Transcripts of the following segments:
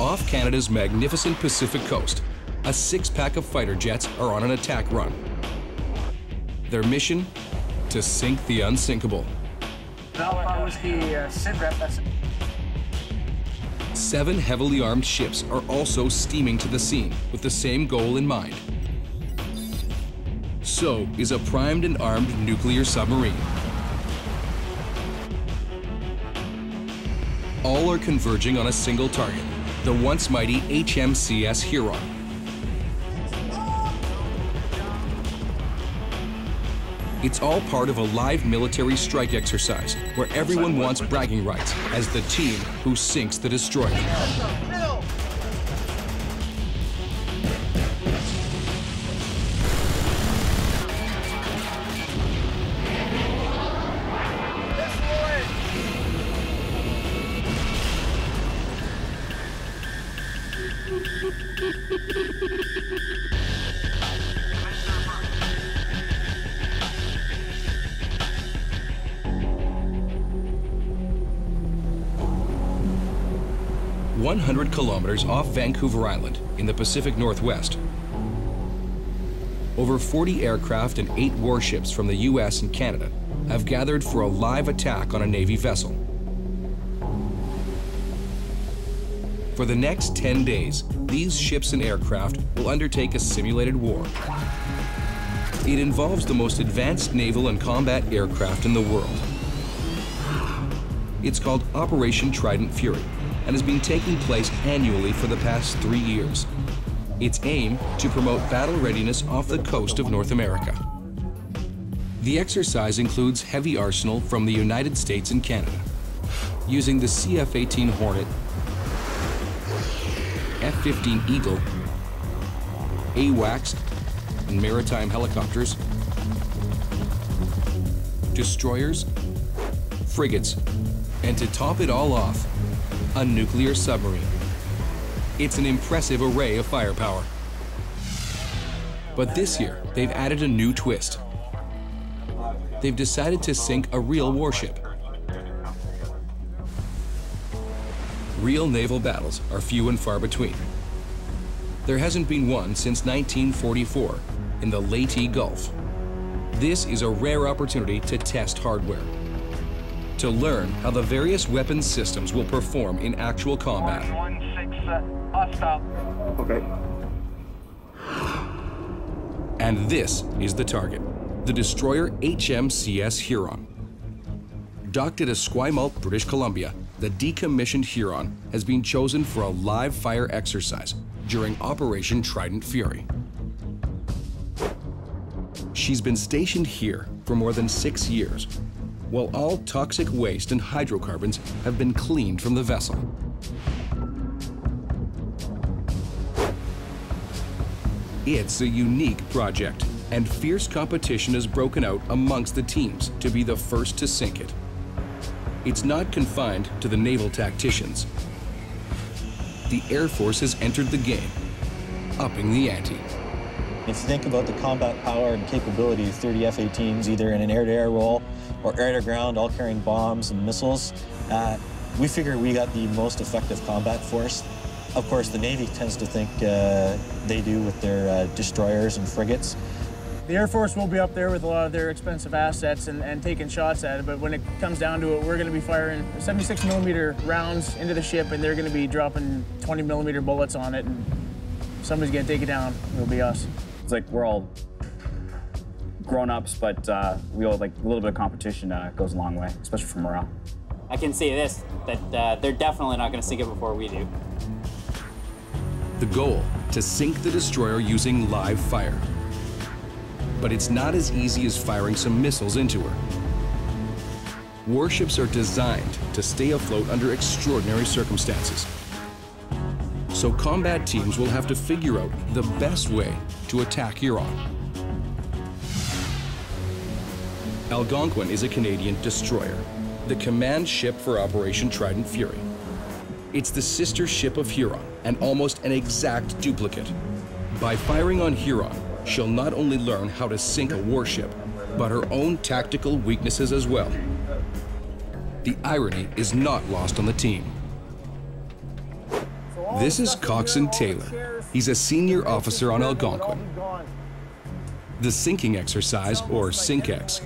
Off Canada's magnificent Pacific coast, a six-pack of fighter jets are on an attack run. Their mission? To sink the unsinkable. Alpha Whiskey uh, SITREP, that's Seven heavily armed ships are also steaming to the scene with the same goal in mind. So is a primed and armed nuclear submarine. All are converging on a single target, the once mighty HMCS Huron. It's all part of a live military strike exercise where everyone wants bragging rights as the team who sinks the destroyer. One hundred kilometers off Vancouver Island in the Pacific Northwest. Over 40 aircraft and eight warships from the US and Canada have gathered for a live attack on a Navy vessel. For the next 10 days, these ships and aircraft will undertake a simulated war. It involves the most advanced naval and combat aircraft in the world. It's called Operation Trident Fury and has been taking place annually for the past three years. Its aim to promote battle readiness off the coast of North America. The exercise includes heavy arsenal from the United States and Canada, using the CF-18 Hornet, F-15 Eagle, AWACS, and maritime helicopters, destroyers, frigates, and to top it all off, a nuclear submarine. It's an impressive array of firepower. But this year, they've added a new twist. They've decided to sink a real warship. Real naval battles are few and far between. There hasn't been one since 1944 in the Leyte Gulf. This is a rare opportunity to test hardware, to learn how the various weapons systems will perform in actual combat. one six uh, hostile. Okay. And this is the target, the destroyer HMCS Huron. Docked at Esquimalt, British Columbia, the decommissioned Huron has been chosen for a live fire exercise during Operation Trident Fury. She's been stationed here for more than six years, while all toxic waste and hydrocarbons have been cleaned from the vessel. It's a unique project, and fierce competition has broken out amongst the teams to be the first to sink it. It's not confined to the naval tacticians. The Air Force has entered the game, upping the ante. If you think about the combat power and capability of 30 F-18s, either in an air-to-air role or air-to-ground, all carrying bombs and missiles, uh, we figure we got the most effective combat force. Of course, the Navy tends to think uh, they do with their uh, destroyers and frigates. The Air Force will be up there with a lot of their expensive assets and, and taking shots at it, but when it comes down to it, we're going to be firing 76 millimeter rounds into the ship, and they're going to be dropping 20 millimeter bullets on it, and somebody's going to take it down. It'll be us. It's like we're all grown-ups, but uh, we all like a little bit of competition uh, goes a long way, especially for morale. I can say this, that uh, they're definitely not going to sink it before we do. The goal, to sink the destroyer using live fire. But it's not as easy as firing some missiles into her. Warships are designed to stay afloat under extraordinary circumstances. So combat teams will have to figure out the best way to attack Huron. Algonquin is a Canadian destroyer, the command ship for Operation Trident Fury. It's the sister ship of Huron and almost an exact duplicate. By firing on Huron, she'll not only learn how to sink a warship, but her own tactical weaknesses as well. The irony is not lost on the team. This is Coxswain Taylor. He's a senior officer on Algonquin. The sinking exercise, or SINKEX,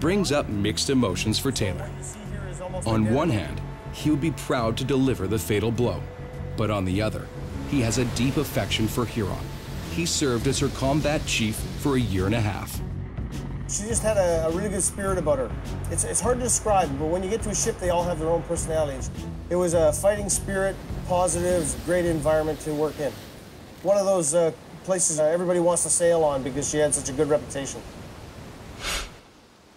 brings up mixed emotions for Taylor. On one hand, he would be proud to deliver the fatal blow, but on the other, he has a deep affection for Huron. He served as her combat chief for a year and a half. She just had a, a, really good spirit about her. It's, it's hard to describe, but when you get to a ship, they all have their own personalities. It was a fighting spirit, positive, great environment to work in. One of those uh, places everybody wants to sail on because she had such a good reputation.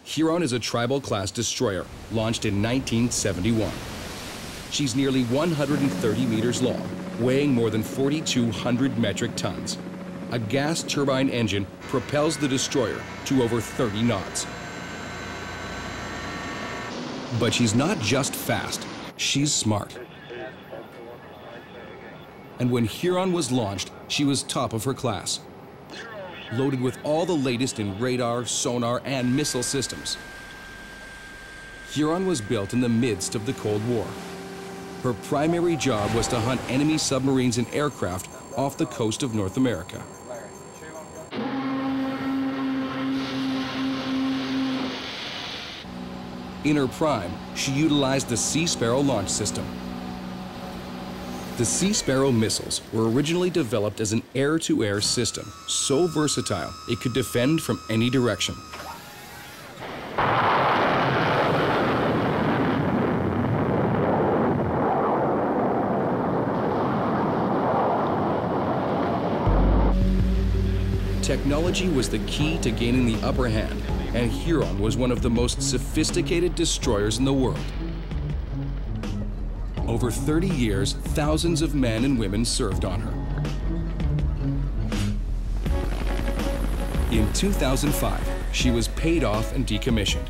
Huron is a tribal class destroyer, launched in 1971. She's nearly 130 meters long, weighing more than 4,200 metric tons a gas turbine engine propels the destroyer to over 30 knots. But she's not just fast, she's smart. And when Huron was launched, she was top of her class, loaded with all the latest in radar, sonar, and missile systems. Huron was built in the midst of the Cold War. Her primary job was to hunt enemy submarines and aircraft off the coast of North America. In her prime, she utilized the Sea Sparrow launch system. The Sea Sparrow missiles were originally developed as an air-to-air -air system, so versatile it could defend from any direction. Technology was the key to gaining the upper hand and Huron was one of the most sophisticated destroyers in the world. Over 30 years, thousands of men and women served on her. In 2005, she was paid off and decommissioned.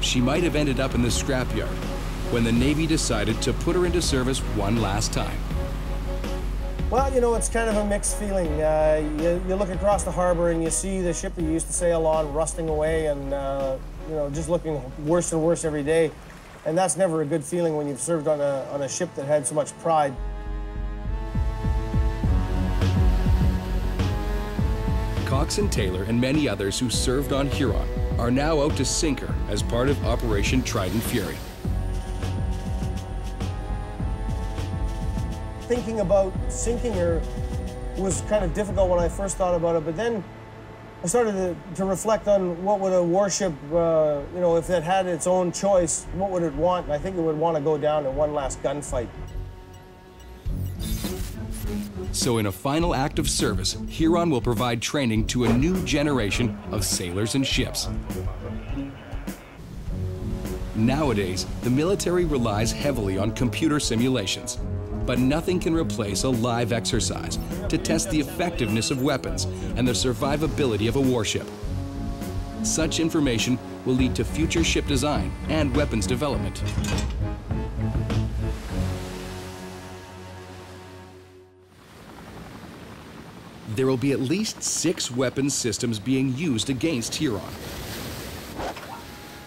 She might have ended up in the scrapyard when the Navy decided to put her into service one last time. Well, you know, it's kind of a mixed feeling. Uh, you, you, look across the harbor and you see the ship that you used to sail on rusting away and, uh, you know, just looking worse and worse every day. And that's never a good feeling when you've served on a, on a ship that had so much pride. Coxswain Taylor and many others who served on Huron are now out to sink her as part of Operation Trident Fury. thinking about sinking her was kind of difficult when I first thought about it, but then I started to, to reflect on what would a warship, uh, you know, if it had its own choice, what would it want? And I think it would want to go down in one last gunfight. So in a final act of service, Huron will provide training to a new generation of sailors and ships. Nowadays, the military relies heavily on computer simulations but nothing can replace a live exercise to test the effectiveness of weapons and the survivability of a warship. Such information will lead to future ship design and weapons development. There will be at least six weapons systems being used against Huron.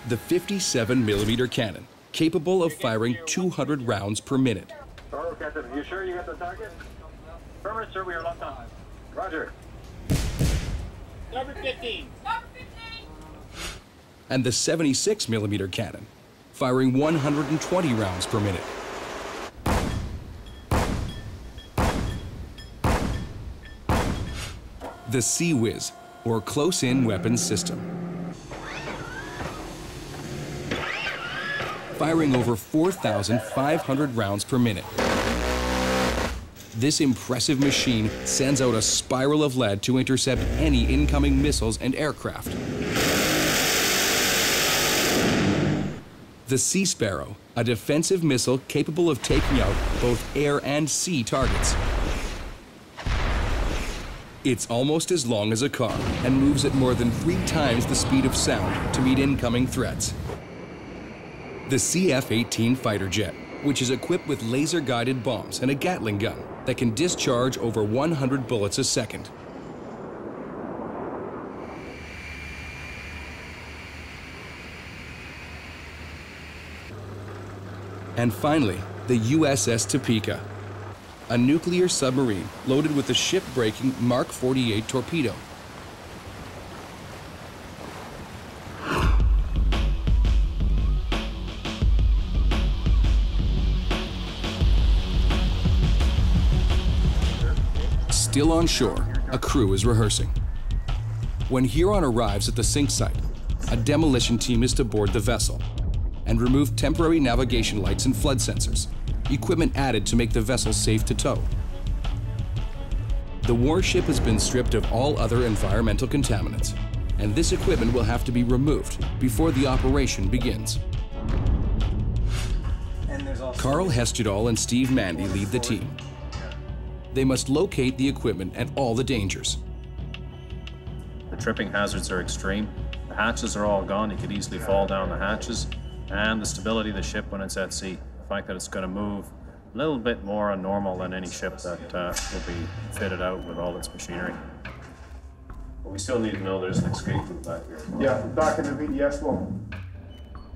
The 57 millimeter cannon, capable of firing 200 rounds per minute. Captain. You sure you got the target? Affirmative, sir. We are locked on. Roger. Number 15. Number 15. And the 76 millimeter cannon, firing 120 rounds per minute. The CIWS, or Close-In Weapons System. Firing over 4,500 rounds per minute. This impressive machine sends out a spiral of lead to intercept any incoming missiles and aircraft. The Sea Sparrow, a defensive missile capable of taking out both air and sea targets. It's almost as long as a car and moves at more than three times the speed of sound to meet incoming threats. The CF-18 fighter jet, which is equipped with laser-guided bombs and a Gatling gun, that can discharge over 100 bullets a second. And finally, the USS Topeka, a nuclear submarine loaded with a ship-breaking Mark 48 torpedo. Still on shore, a crew is rehearsing. When Huron arrives at the sink site, a demolition team is to board the vessel and remove temporary navigation lights and flood sensors, equipment added to make the vessel safe to tow. The warship has been stripped of all other environmental contaminants, and this equipment will have to be removed before the operation begins. Carl Hestudal and Steve Mandy lead the team. They must locate the equipment and all the dangers. The tripping hazards are extreme. The hatches are all gone. You could easily fall down the hatches. And the stability of the ship when it's at sea. The fact that it's going to move a little bit more normal than any ship that uh, will be fitted out with all its machinery. But we still need to know there's an escape route back here. Yeah, back in the VDS one.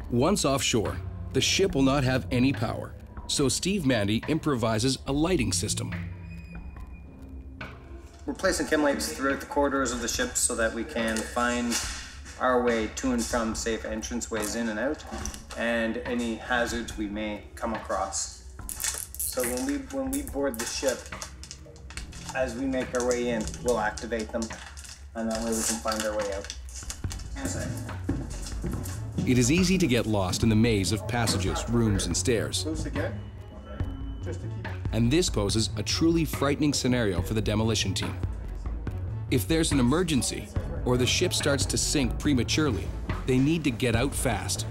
Once offshore, the ship will not have any power, so Steve Mandy improvises a lighting system. We're placing chem lights throughout the corridors of the ship so that we can find our way to and from safe entranceways in and out, and any hazards we may come across. So when we when we board the ship, as we make our way in, we'll activate them, and that way we can find our way out. It is easy to get lost in the maze of passages, rooms, and stairs. And this poses a truly frightening scenario for the demolition team. If there's an emergency, or the ship starts to sink prematurely, they need to get out fast.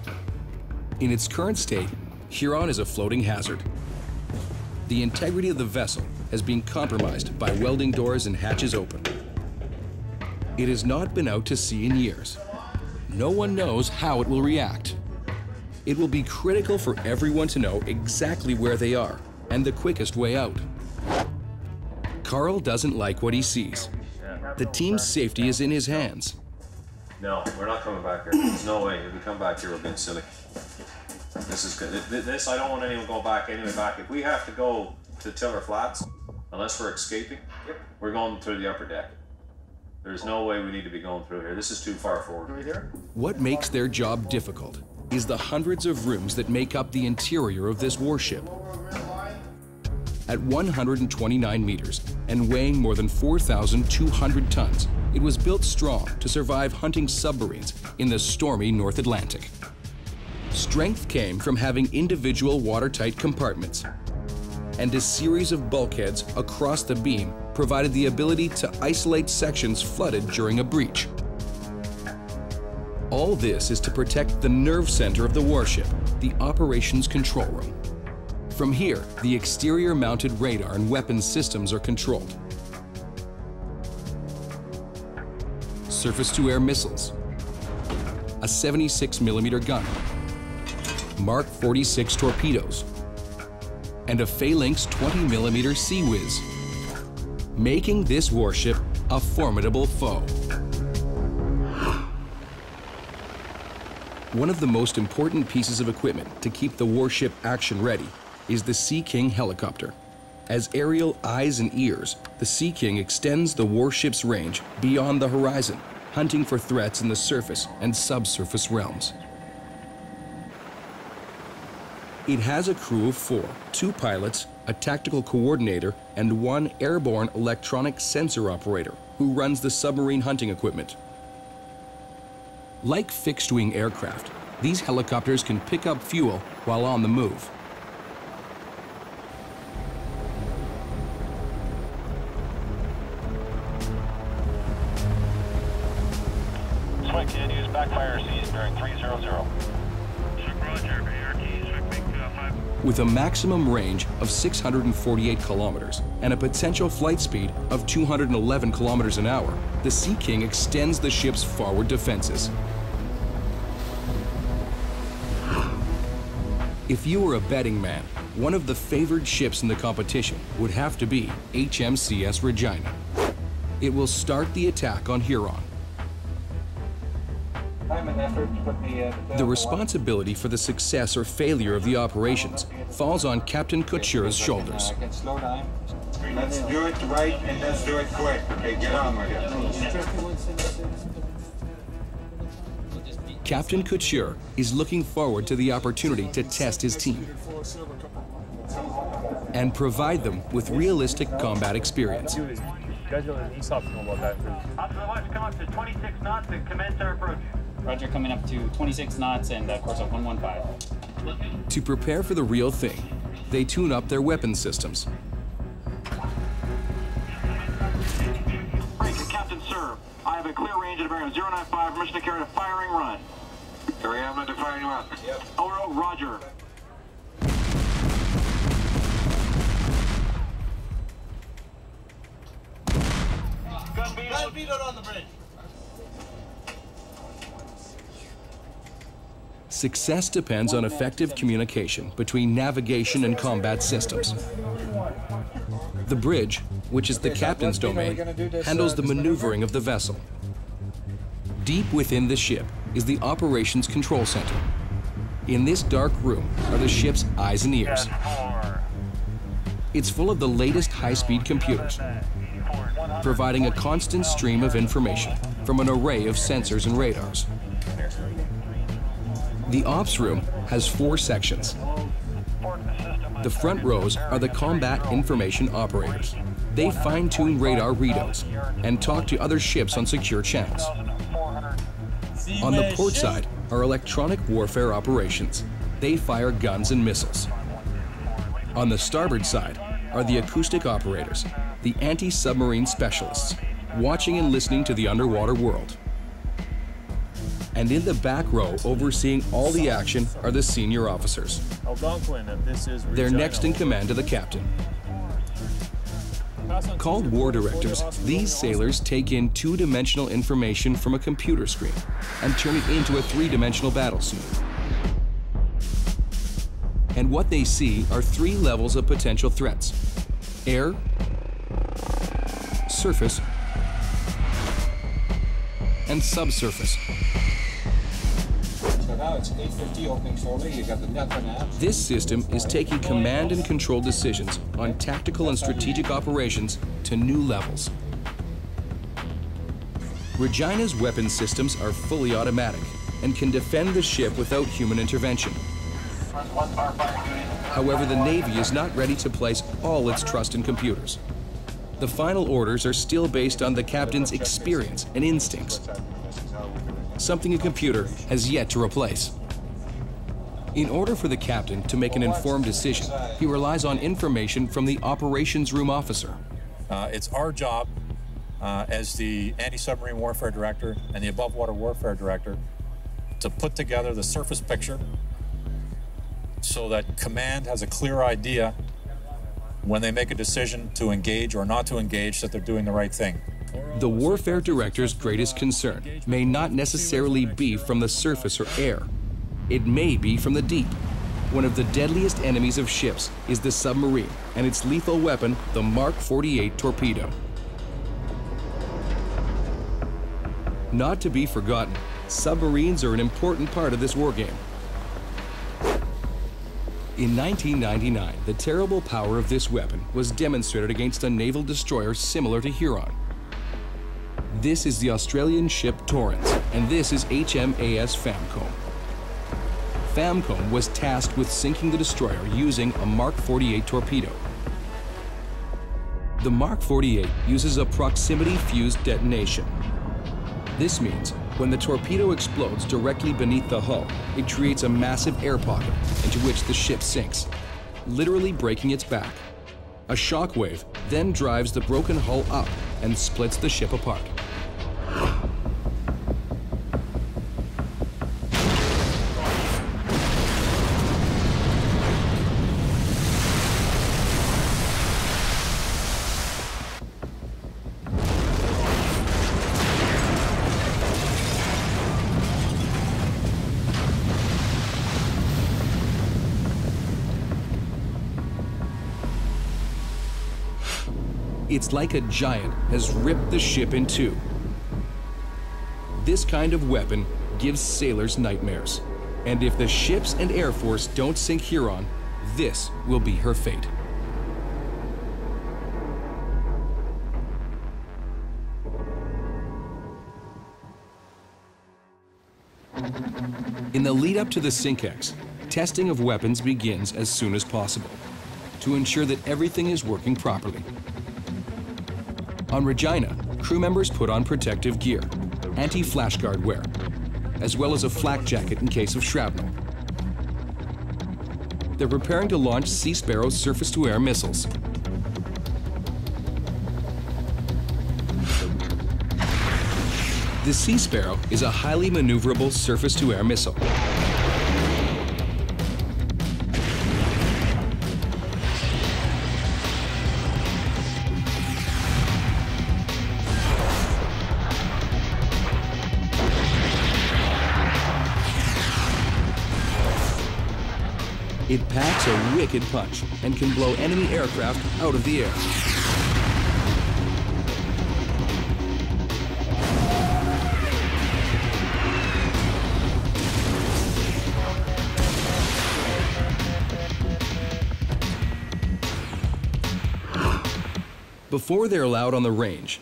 In its current state, Huron is a floating hazard. The integrity of the vessel has been compromised by welding doors and hatches open. It has not been out to sea in years. No one knows how it will react. It will be critical for everyone to know exactly where they are and the quickest way out. Carl doesn't like what he sees. The team's safety is in his hands. No, we're not coming back here. There's no way. If we come back here, we're being silly. This is good. This, I don't want anyone going back anyway back. If we have to go to Tiller Flats, unless we're escaping, we're going through the upper deck. There's no way we need to be going through here. This is too far forward. Right here. What makes their job difficult is the hundreds of rooms that make up the interior of this warship. At 129 meters and weighing more than 4,200 tons, it was built strong to survive hunting submarines in the stormy North Atlantic. Strength came from having individual watertight compartments, and a series of bulkheads across the beam provided the ability to isolate sections flooded during a breach. All this is to protect the nerve center of the warship, the operations control room. From here, the exterior mounted radar and weapons systems are controlled. Surface to air missiles, a 76 millimeter gun, Mark 46 torpedoes, and a Phalanx 20 millimeter Sea Whiz, making this warship a formidable foe. One of the most important pieces of equipment to keep the warship action ready is the Sea King helicopter. As aerial eyes and ears, the Sea King extends the warship's range beyond the horizon, hunting for threats in the surface and subsurface realms. It has a crew of four two pilots, a tactical coordinator, and one airborne electronic sensor operator who runs the submarine hunting equipment. Like fixed wing aircraft, these helicopters can pick up fuel while on the move. With a maximum range of 648 kilometers and a potential flight speed of 211 kilometers an hour, the Sea King extends the ship's forward defenses. If you were a betting man, one of the favored ships in the competition would have to be HMCS Regina. It will start the attack on Huron. The, uh, The responsibility for the success or failure of the operations falls on Captain Couture's shoulders. Get slow down. Let's do it right and let's do it quick. Okay, get on with it. Captain Couture is looking forward to the opportunity to test his team and provide them with realistic combat experience. You guys got an ESOP know about that. Officer Watch, come up to 26 knots and commence our approach. Roger, coming up to 26 knots and uh, course of 115. To prepare for the real thing, they tune up their weapon systems. Break Captain Sir. I have a clear range at a bearing of 095, permission to carry a firing run. Carry on to firing run. Yep. Over, Roger. Gun beat Gun beat on the bridge. Success depends on effective communication between navigation and combat systems. The bridge, which is the captain's domain, handles the maneuvering of the vessel. Deep within the ship is the operations control center. In this dark room are the ship's eyes and ears. It's full of the latest high-speed computers, providing a constant stream of information from an array of sensors and radars. The ops room has four sections. The front rows are the combat information operators. They fine-tune radar readouts and talk to other ships on secure channels. On the port side are electronic warfare operations. They fire guns and missiles. On the starboard side are the acoustic operators, the anti-submarine specialists, watching and listening to the underwater world. And in the back row, overseeing all the action, are the senior officers. Algonquin, this is They're next in command to the captain. Called war directors, these sailors take in two-dimensional information from a computer screen and turn it into a three-dimensional battle scene. And what they see are three levels of potential threats. Air, surface, and subsurface. Now it's 850 opening shortly. You got the and abs. This system is taking command and control decisions on tactical and strategic operations to new levels. Regina's weapon systems are fully automatic and can defend the ship without human intervention. However, the Navy is not ready to place all its trust in computers. The final orders are still based on the captain's experience and instincts, something a computer has yet to replace. In order for the captain to make an informed decision, he relies on information from the operations room officer. Uh, it's our job uh, as the anti-submarine warfare director and the above water warfare director to put together the surface picture so that command has a clear idea when they make a decision to engage or not to engage that they're doing the right thing. The warfare director's greatest concern may not necessarily be from the surface or air. It may be from the deep. One of the deadliest enemies of ships is the submarine and its lethal weapon, the Mark 48 torpedo. Not to be forgotten, submarines are an important part of this wargame. In 1999, the terrible power of this weapon was demonstrated against a naval destroyer similar to Huron. This is the Australian ship Torrens, and this is HMAS Farncomb. Farncomb was tasked with sinking the destroyer using a Mark 48 torpedo. The Mark 48 uses a proximity fused detonation. This means when the torpedo explodes directly beneath the hull, it creates a massive air pocket into which the ship sinks, literally breaking its back. A shock wave then drives the broken hull up and splits the ship apart. It's like a giant has ripped the ship in two. This kind of weapon gives sailors nightmares. And if the ships and Air Force don't sink Huron, this will be her fate. In the lead up to the SINKEX, testing of weapons begins as soon as possible to ensure that everything is working properly. On Regina, crew members put on protective gear, anti-flashguard wear, as well as a flak jacket in case of shrapnel. They're preparing to launch Sea Sparrow's surface-to-air missiles. The Sea Sparrow is a highly maneuverable surface-to-air missile. Wicked punch and can blow enemy aircraft out of the air. Before they're allowed on the range,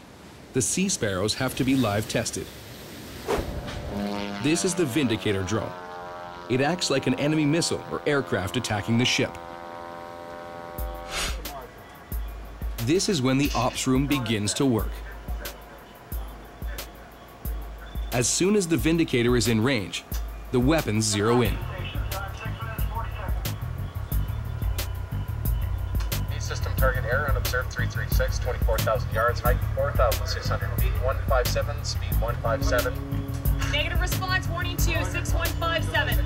the Sea Sparrows have to be live tested. This is the Vindicator drone. It acts like an enemy missile or aircraft attacking the ship. This is when the ops room begins to work. As soon as the Vindicator is in range, the weapons zero in. System target error unobserved 336, 24,000 yards, height 4,600 feet, 157, speed 157. Negative response, warning 2, 6157.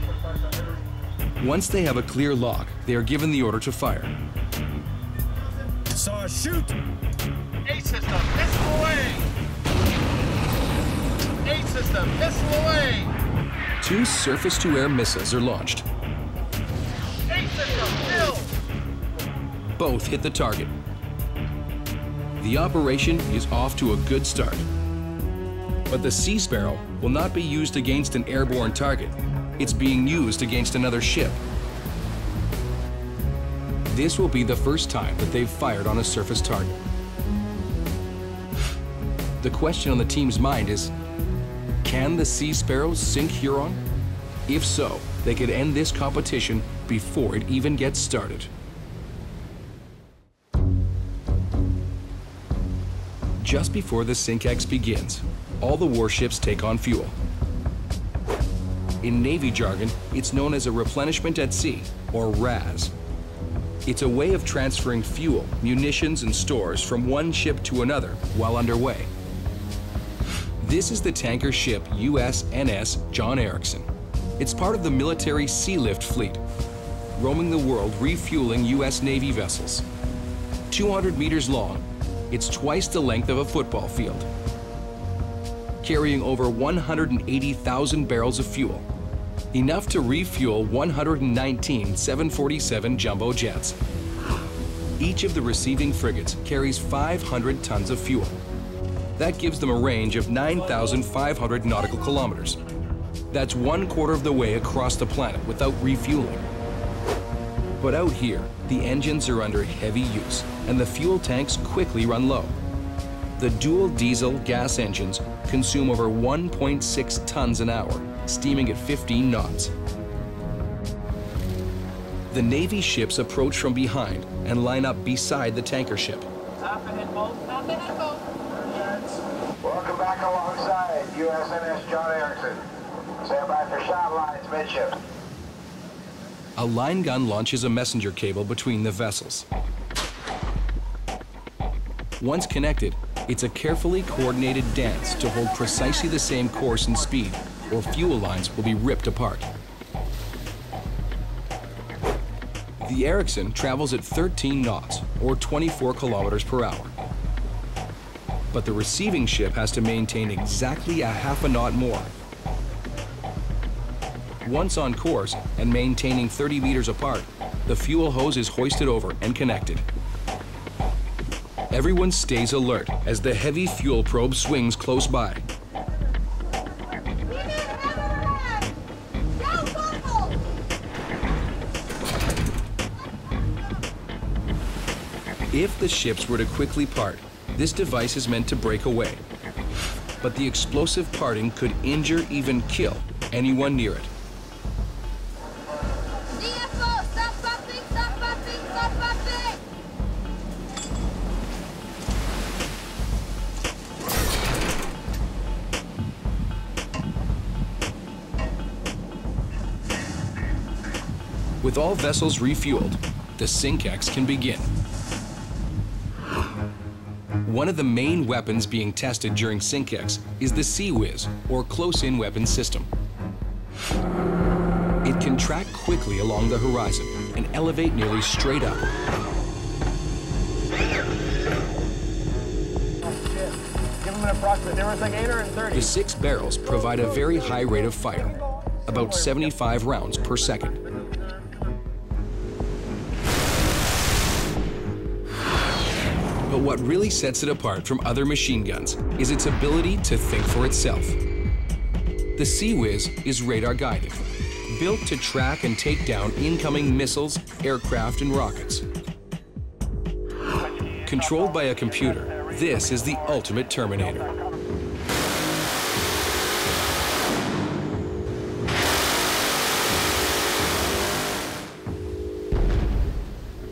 Once they have a clear lock, they are given the order to fire. Saw shoot! A system, missile away! A system, missile away! Two surface-to-air missiles are launched. A system, kill! Both hit the target. The operation is off to a good start. But the Sea Sparrow will not be used against an airborne target. It's being used against another ship. This will be the first time that they've fired on a surface target. The question on the team's mind is, can the Sea Sparrows sink Huron? If so, they could end this competition before it even gets started. Just before the SINKEX begins, all the warships take on fuel. In Navy jargon, it's known as a replenishment at sea, or RAS. It's a way of transferring fuel, munitions, and stores from one ship to another while underway. This is the tanker ship USNS John Ericsson. It's part of the military Sea Lift fleet, roaming the world refueling U.S. Navy vessels. 200 meters long, it's twice the length of a football field, carrying over 180,000 barrels of fuel, enough to refuel 119 747 jumbo jets. Each of the receiving frigates carries 500 tons of fuel. That gives them a range of 9,500 nautical kilometers. That's one quarter of the way across the planet without refueling. But out here, the engines are under heavy use and the fuel tanks quickly run low. The dual diesel gas engines consume over 1.6 tons an hour, steaming at 15 knots. The Navy ships approach from behind and line up beside the tanker ship. Welcome back alongside USNS John Ericsson. Stand by for shot lines midship. A line gun launches a messenger cable between the vessels. Once connected, it's a carefully coordinated dance to hold precisely the same course and speed, or fuel lines will be ripped apart. The Ericsson travels at 13 knots, or 24 kilometers per hour. But the receiving ship has to maintain exactly a half a knot more. Once on course and maintaining 30 meters apart, the fuel hose is hoisted over and connected. Everyone stays alert as the heavy fuel probe swings close by. If the ships were to quickly part, this device is meant to break away. But the explosive parting could injure, even kill, anyone near it. With all vessels refueled, the SINKEX can begin. One of the main weapons being tested during SINKEX is the CIWS, or Close-In Weapon System. It can track quickly along the horizon and elevate nearly straight up. Give them an approximate. There was like 830. The six barrels provide a very high rate of fire, about 75 rounds per second. What really sets it apart from other machine guns is its ability to think for itself. The CIWS is radar guided, built to track and take down incoming missiles, aircraft, and rockets. Controlled by a computer, this is the ultimate Terminator.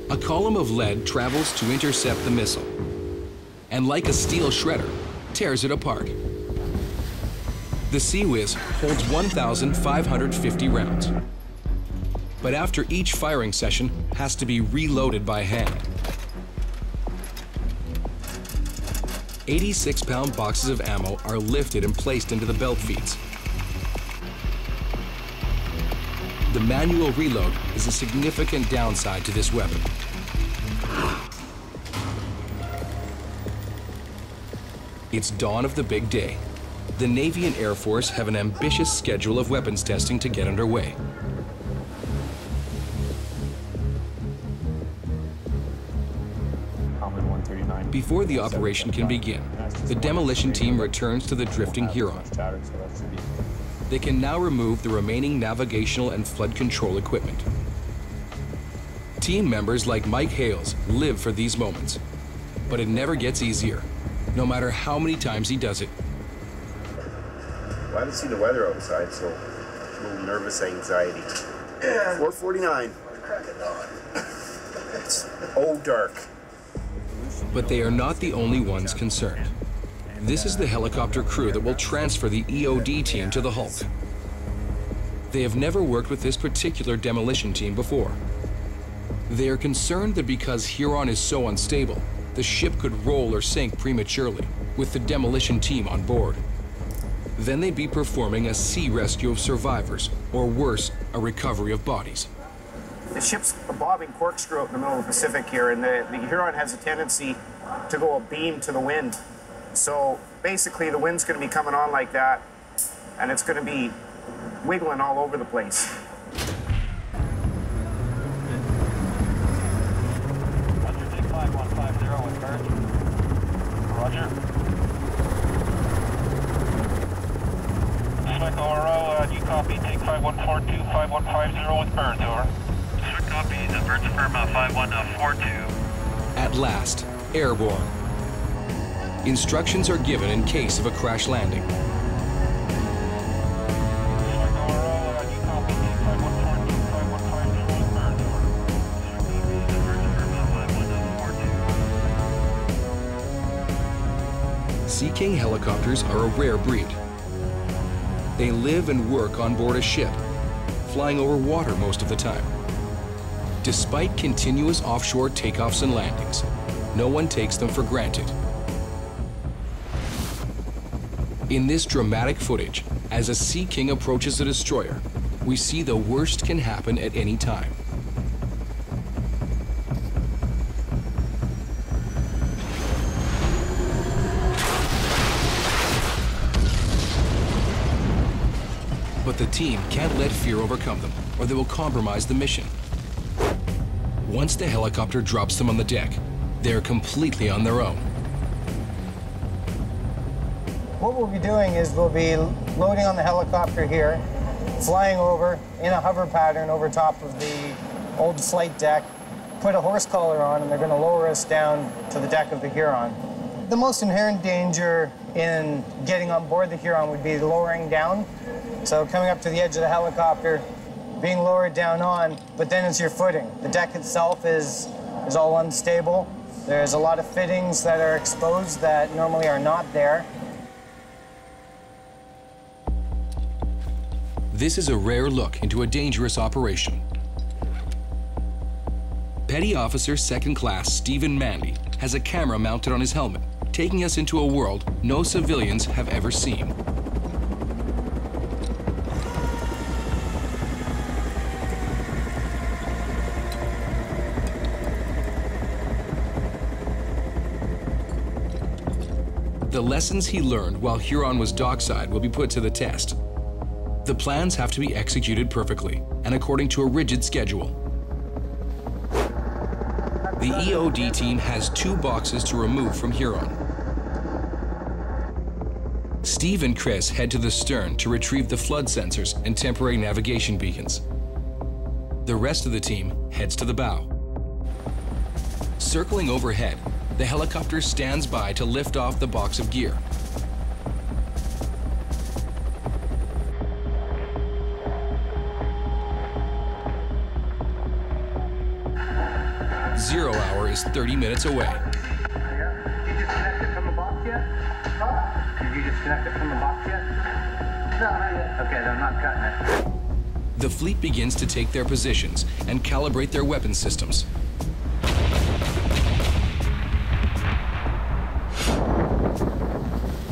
A column of lead travels to intercept the missile, and like a steel shredder, tears it apart. The CIWS holds 1,550 rounds, but after each firing session has to be reloaded by hand. 86-pound boxes of ammo are lifted and placed into the belt feeds. The manual reload is a significant downside to this weapon. It's dawn of the big day. The Navy and Air Force have an ambitious schedule of weapons testing to get underway. Before the operation can begin, the demolition team returns to the drifting Huron. They can now remove the remaining navigational and flood control equipment. Team members like Mike Hales live for these moments, but it never gets easier, no matter how many times he does it. I haven't seen the weather outside, so a little nervous anxiety. 449. It's oh dark. But they are not the only ones concerned. This is the helicopter crew that will transfer the EOD team to the Hulk. They have never worked with this particular demolition team before. They are concerned that because Huron is so unstable, the ship could roll or sink prematurely with the demolition team on board. Then they'd be performing a sea rescue of survivors, or worse, a recovery of bodies. The ship's a bobbing corkscrew out in the middle of the Pacific here, and the, the Huron has a tendency to go a beam to the wind. So basically, the wind's going to be coming on like that, and it's going to be wiggling all over the place. ORO, uh, you copy? Take 5142, 5150 with. Swick copy, the firm uh, 5142. At last, airborne. Instructions are given in case of a crash landing. King helicopters are a rare breed. They live and work on board a ship, flying over water most of the time. Despite continuous offshore takeoffs and landings, no one takes them for granted. In this dramatic footage, as a Sea King approaches a destroyer, we see the worst can happen at any time. The team can't let fear overcome them, or they will compromise the mission. Once the helicopter drops them on the deck, they're completely on their own. What we'll be doing is we'll be loading on the helicopter here, flying over in a hover pattern over top of the old flight deck, put a horse collar on and they're going to lower us down to the deck of the Huron. The most inherent danger in getting on board the Huron would be lowering down. So coming up to the edge of the helicopter, being lowered down on, but then it's your footing. The deck itself is, is all unstable. There's a lot of fittings that are exposed that normally are not there. This is a rare look into a dangerous operation. Petty Officer Second Class Stephen Mandy has a camera mounted on his helmet, taking us into a world no civilians have ever seen. The lessons he learned while Huron was dockside will be put to the test. The plans have to be executed perfectly and according to a rigid schedule. The EOD team has two boxes to remove from Huron. Steve and Chris head to the stern to retrieve the flood sensors and temporary navigation beacons. The rest of the team heads to the bow. Circling overhead, the helicopter stands by to lift off the box of gear. Zero hour is 30 minutes away. It from the box yet? Okay, I'm not cutting it. The fleet begins to take their positions and calibrate their weapon systems.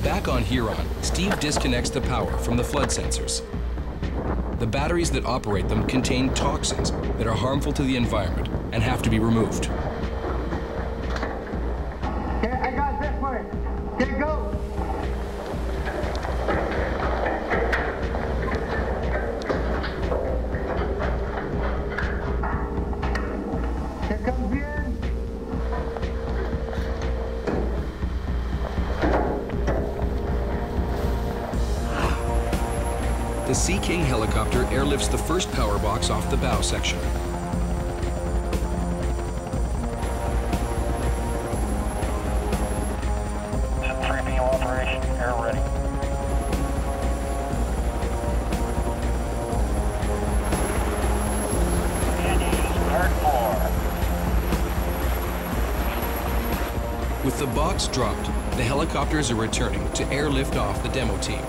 Back on Huron, Steve disconnects the power from the flood sensors. The batteries that operate them contain toxins that are harmful to the environment and have to be removed. The bow section. Three operation, air ready. With the box dropped, the helicopters are returning to airlift off the demo team.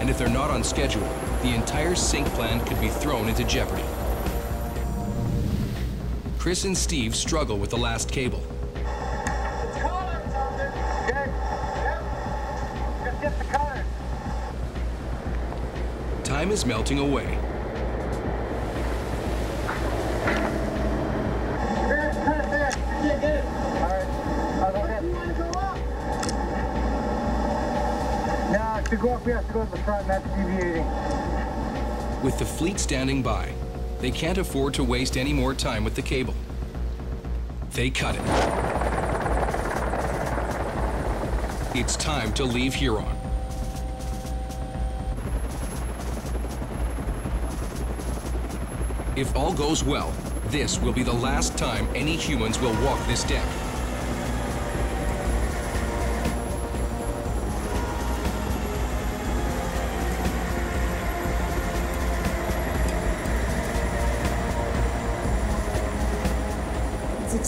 And if they're not on schedule, the entire sink plan could be thrown into jeopardy. Chris and Steve struggle with the last cable. Time is melting away. To go up, we have to go to the front, that's deviating. With the fleet standing by, they can't afford to waste any more time with the cable. They cut it. It's time to leave Huron. If all goes well, this will be the last time any humans will walk this deck.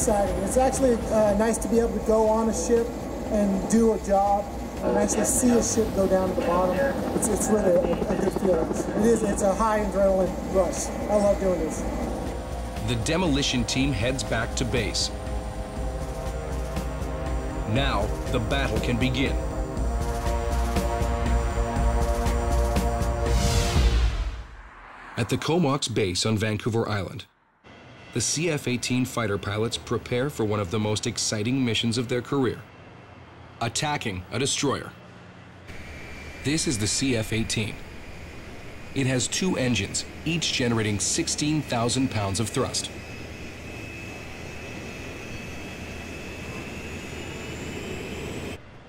Exciting. It's actually uh, nice to be able to go on a ship and do a job and actually see a ship go down to the bottom. It's, it's really a, a good feeling. It is. It's a high adrenaline rush. I love doing this. The demolition team heads back to base. Now, the battle can begin. At the Comox base on Vancouver Island, the CF-18 fighter pilots prepare for one of the most exciting missions of their career, attacking a destroyer. This is the CF-18. It has two engines, each generating 16,000 pounds of thrust.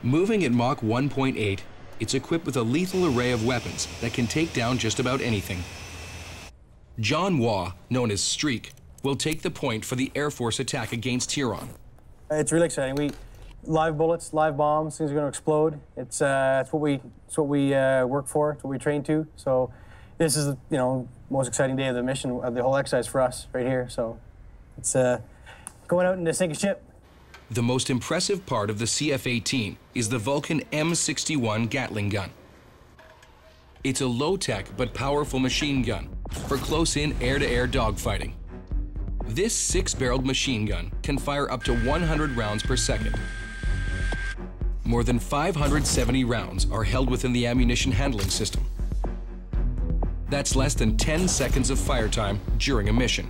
Moving at Mach 1.8, it's equipped with a lethal array of weapons that can take down just about anything. John Waugh, known as Streak, will take the point for the Air Force attack against Huron. It's really exciting. We live bullets, live bombs, things are going to explode. It's uh, it's what we it's what we uh, work for. It's what we train to. So this is you know most exciting day of the mission of the whole exercise for us right here. So it's uh, going out and sink a ship. The most impressive part of the CF-18 is the Vulcan M61 Gatling gun. It's a low-tech but powerful machine gun for close-in air-to-air dogfighting. This six-barreled machine gun can fire up to 100 rounds per second. More than 570 rounds are held within the ammunition handling system. That's less than 10 seconds of fire time during a mission.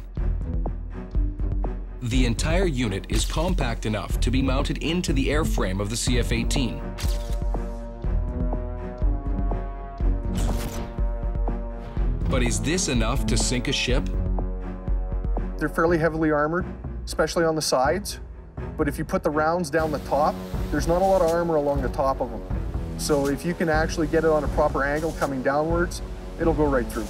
The entire unit is compact enough to be mounted into the airframe of the CF-18. But is this enough to sink a ship? They're fairly heavily armored, especially on the sides. But if you put the rounds down the top, there's not a lot of armor along the top of them. So if you can actually get it on a proper angle coming downwards, it'll go right through.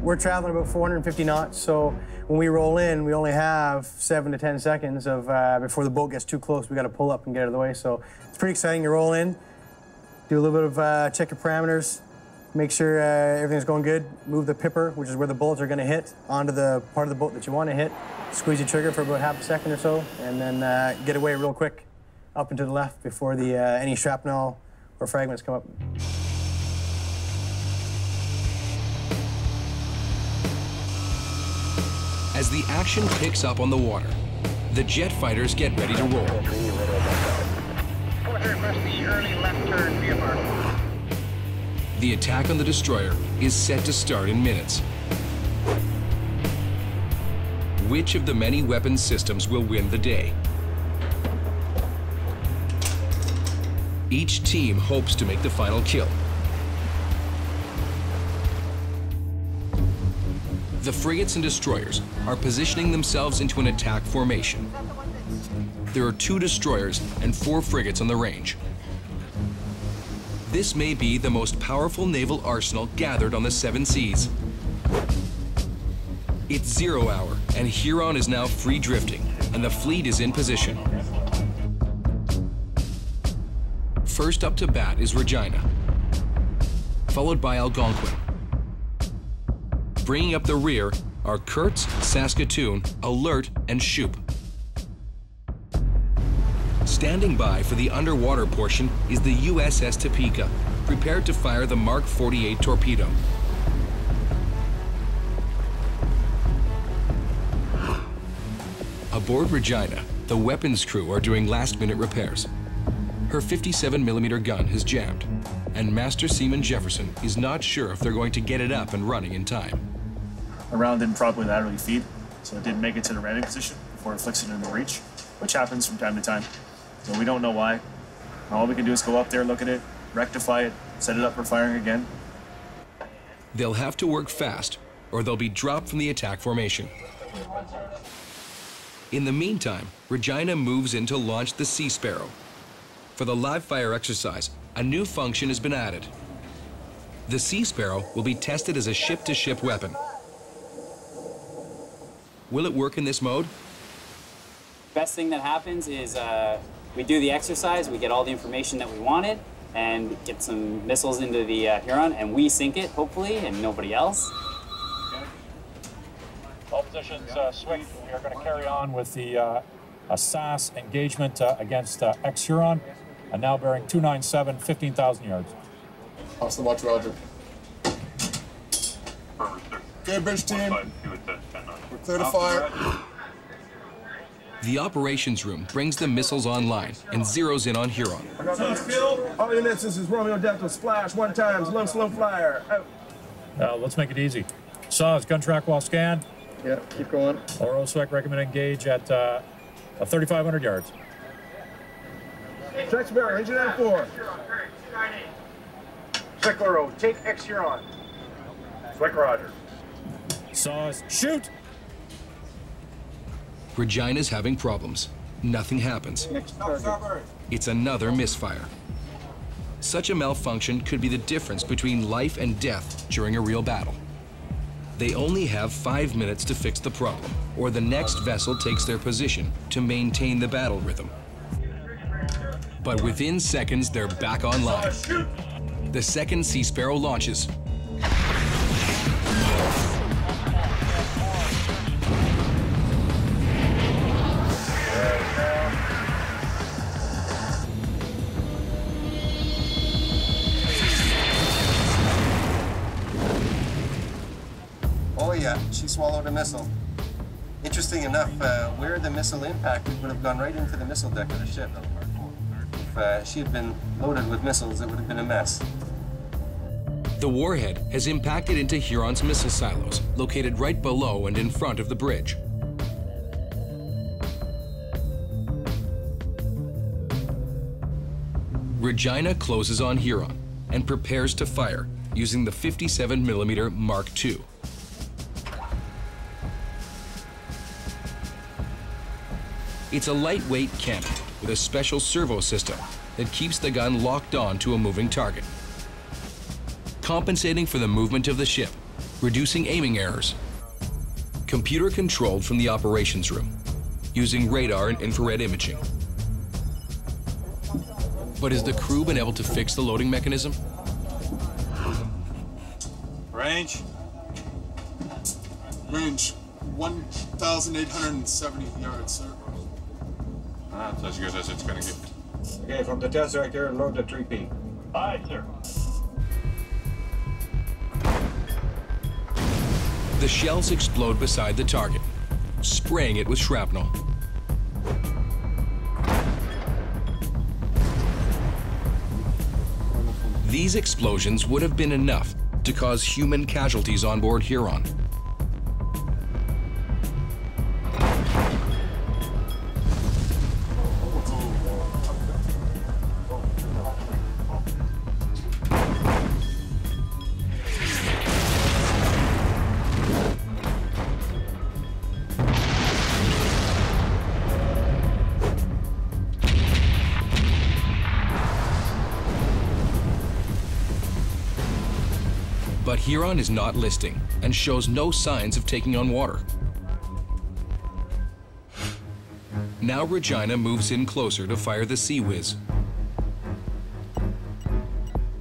We're traveling about 450 knots, so when we roll in, we only have seven to 10 seconds of uh, before the boat gets too close. We got to pull up and get out of the way. So it's pretty exciting. You roll in, do a little bit of uh, check your parameters, make sure uh, everything's going good. Move the pipper, which is where the bullets are going to hit, onto the part of the boat that you want to hit. Squeeze the trigger for about half a second or so, and then uh, get away real quick, up and to the left before the uh, any shrapnel or fragments come up. As the action picks up on the water, the jet fighters get ready to roll. The attack on the destroyer is set to start in minutes. Which of the many weapon systems will win the day? Each team hopes to make the final kill. The frigates and destroyers are positioning themselves into an attack formation. There are two destroyers and four frigates on the range. This may be the most powerful naval arsenal gathered on the seven seas. It's zero hour, and Huron is now free drifting, and the fleet is in position. First up to bat is Regina, followed by Algonquin. Bringing up the rear are Curts, Saskatoon, Alert, and Shoup. Standing by for the underwater portion is the USS Topeka, prepared to fire the Mark 48 torpedo. Aboard Regina, the weapons crew are doing last-minute repairs. Her 57mm gun has jammed, and Master Seaman Jefferson is not sure if they're going to get it up and running in time. The round didn't properly laterally feed, so it didn't make it to the landing position before it flicks it in the reach, which happens from time to time. So we don't know why. All we can do is go up there, look at it, rectify it, set it up for firing again. They'll have to work fast, or they'll be dropped from the attack formation. In the meantime, Regina moves in to launch the Sea Sparrow. For the live fire exercise, a new function has been added. The Sea Sparrow will be tested as a ship-to-ship weapon. Will it work in this mode? Best thing that happens is uh, we do the exercise, we get all the information that we wanted, and get some missiles into the uh, Huron, and we sink it, hopefully, and nobody else. All positions uh, switched. We are going to carry on with the uh, a SAS engagement uh, against uh, ex-Huron, and now bearing 297, 15,000 yards. Awesome, watch Roger. Okay, bridge team. We're clear to fire. The operations room brings the missiles online and zeroes in on Huron. All units, this is Romeo Delta. Splash one time. Slow, slow flyer. Out. Uh, let's make it easy. Saws, gun track while scanned. Yeah, keep going. OROSEC recommend engage at uh, 3,500 yards. Check Sparrow, engine at four. Check Cycloro, take X Huron. Swick Roger. SAWs, shoot! Regina's having problems. Nothing happens. It's another misfire. Such a malfunction could be the difference between life and death during a real battle. They only have five minutes to fix the problem, or the next vessel takes their position to maintain the battle rhythm. But within seconds, they're back online. The second Sea Sparrow launches. Missile. Interesting enough, uh, where the missile impacted would have gone right into the missile deck of the ship. If uh, she had been loaded with missiles, it would have been a mess. The warhead has impacted into Huron's missile silos, located right below and in front of the bridge. Regina closes on Huron and prepares to fire using the 57mm Mark II. It's a lightweight cannon with a special servo system that keeps the gun locked on to a moving target, compensating for the movement of the ship, reducing aiming errors. Computer controlled from the operations room, using radar and infrared imaging. But has the crew been able to fix the loading mechanism? Range? Range 1,870 yards, sir. That's as good as it's gonna get. Okay, from the test director, load the 3P. Aye, sir. The shells explode beside the target, spraying it with shrapnel. These explosions would have been enough to cause human casualties on board Huron. But Huron is not listing and shows no signs of taking on water. Now Regina moves in closer to fire the Sea Whiz.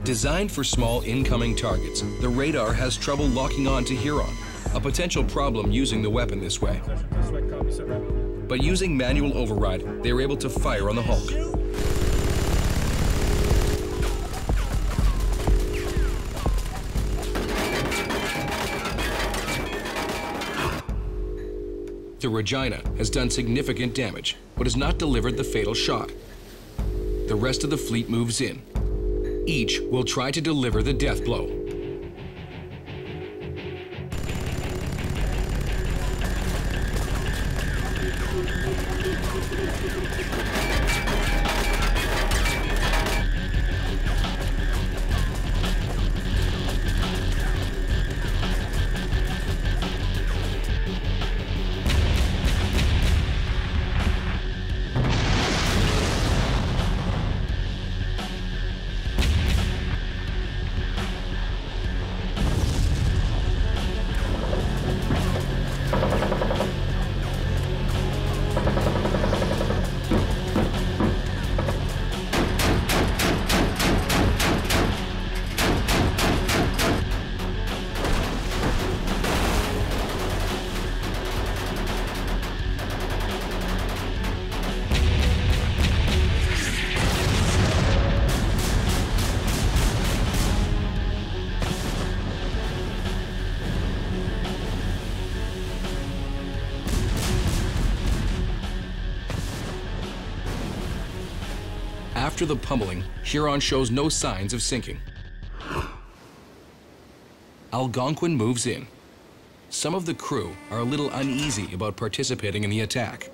Designed for small incoming targets, the radar has trouble locking on to Huron, a potential problem using the weapon this way. But using manual override, they are able to fire on the Hulk. Regina has done significant damage, but has not delivered the fatal shot. The rest of the fleet moves in. Each will try to deliver the death blow. After the pummeling, Huron shows no signs of sinking. Algonquin moves in. Some of the crew are a little uneasy about participating in the attack.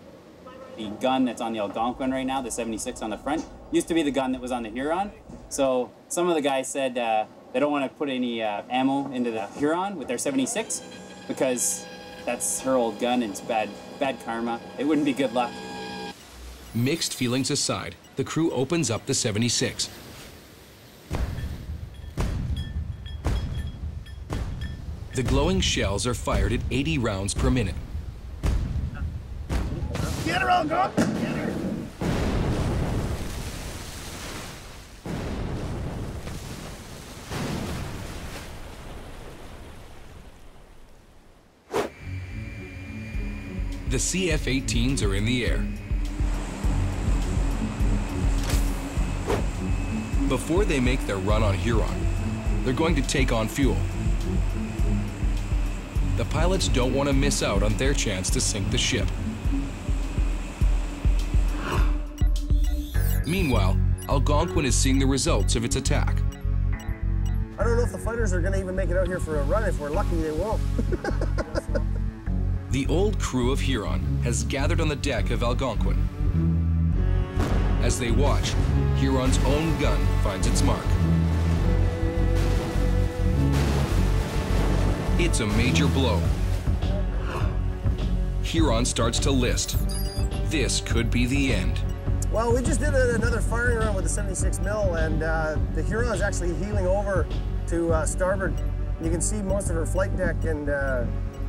The gun that's on the Algonquin right now, the 76 on the front, used to be the gun that was on the Huron. So some of the guys said uh, they don't want to put any uh, ammo into the Huron with their 76 because that's her old gun and it's bad, bad karma. It wouldn't be good luck. Mixed feelings aside, the crew opens up the 76. The glowing shells are fired at 80 rounds per minute. Get her on, go! The CF-18s are in the air. Before they make their run on Huron, they're going to take on fuel. The pilots don't want to miss out on their chance to sink the ship. Meanwhile, Algonquin is seeing the results of its attack. I don't know if the fighters are going to even make it out here for a run. If we're lucky, they won't. The old crew of Huron has gathered on the deck of Algonquin. As they watch, Huron's own gun finds its mark. It's a major blow. Huron starts to list. This could be the end. Well, we just did a, another firing run with the 76 mil, and uh, the Huron is actually heeling over to uh, starboard. You can see most of her flight deck and, uh,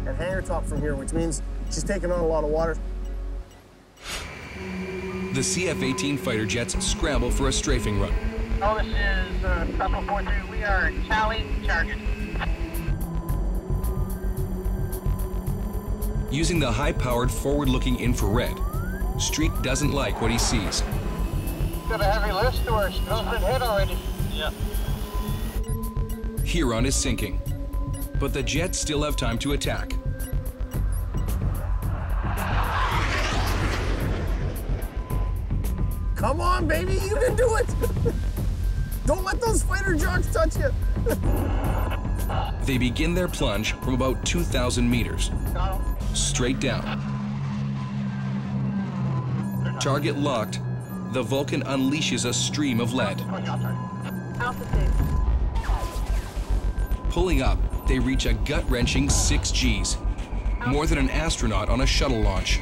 and hangar top from here, which means she's taking on a lot of water. The CF-18 fighter jets scramble for a strafing run. Oh, this is uh, Bravo 43. We are Charlie Charging. Using the high-powered forward-looking infrared, Streak doesn't like what he sees. Got a heavy lift or it's been hit already. Yeah. Huron is sinking, but the jets still have time to attack. Come on, baby, you can do it! Don't let those fighter jocks touch you! They begin their plunge from about 2,000 meters, straight down. Target locked, the Vulcan unleashes a stream of lead. Pulling up, they reach a gut-wrenching 6 Gs, more than an astronaut on a shuttle launch.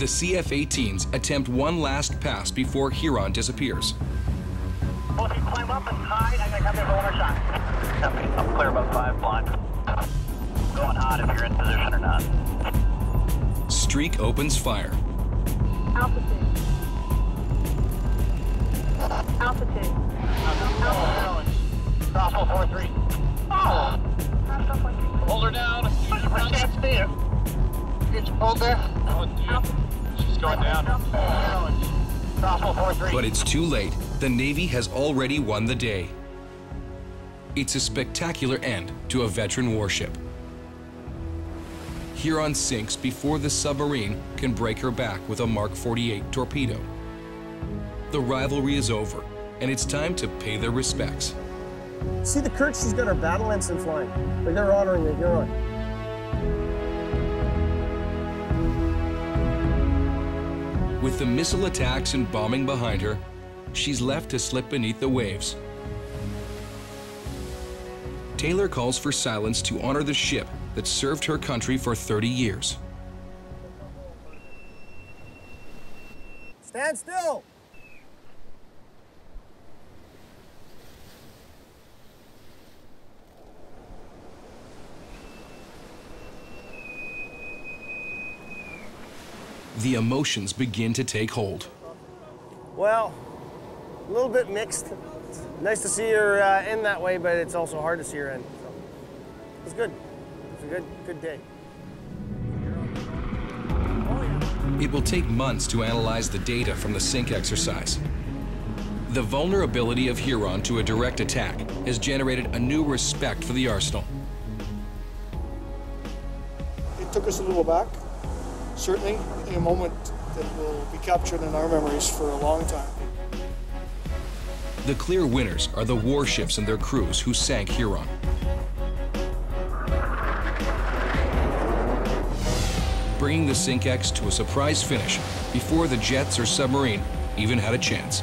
The CF-18s attempt one last pass before Huron disappears. Well, if you climb up and hide, I'm gonna come here for one more shot. Copy. I'm clear about five blind. Going hot if you're in position or not. Streak opens fire. Altitude. Altitude. Crossbow 4-3. Oh! Hold her down. Use your percent speed. Get going down. But it's too late. The Navy has already won the day. It's a spectacular end to a veteran warship. Huron sinks before the submarine can break her back with a Mark 48 torpedo. The rivalry is over, and it's time to pay their respects. See the Kirk, she's got her battle ensign flying. Like they're honoring the Huron. With the missile attacks and bombing behind her, she's left to slip beneath the waves. Taylor calls for silence to honor the ship that served her country for 30 years. Stand still! The emotions begin to take hold. Well, a little bit mixed. It's nice to see her uh, end that way, but it's also hard to see her end. So it's good. It's a good, good day. It will take months to analyze the data from the sink exercise. The vulnerability of Huron to a direct attack has generated a new respect for the arsenal. It took us a little back, certainly, a moment that will be captured in our memories for a long time. The clear winners are the warships and their crews who sank Huron. Bringing the SINKEX to a surprise finish before the jets or submarine even had a chance.